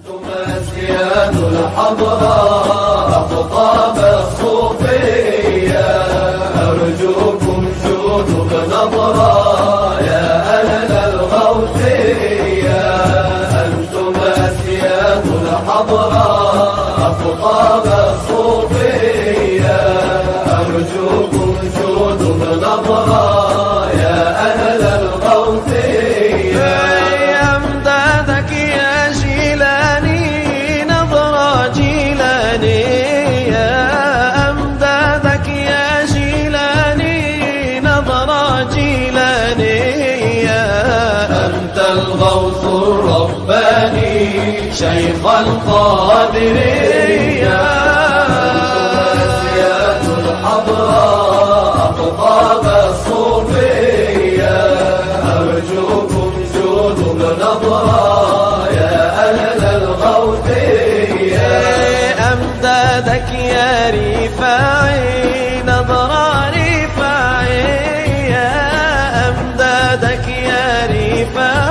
أنتم أسياد الحضراء أقطاب الصوفية أرجوكم جودوا بنظرة يا أهل الغوثية. أنتم أسياد الحضراء أقطاب الصوفية أرجوكم الغوث الرباني شيخ القادرية أسياد الحضراء أقطاب الصوفية. أرجوكم جودوا بنظرة يا أهل الغوثية. أمدادك يا رفاعي نظرة رفاعي أمدادك يا رفاعي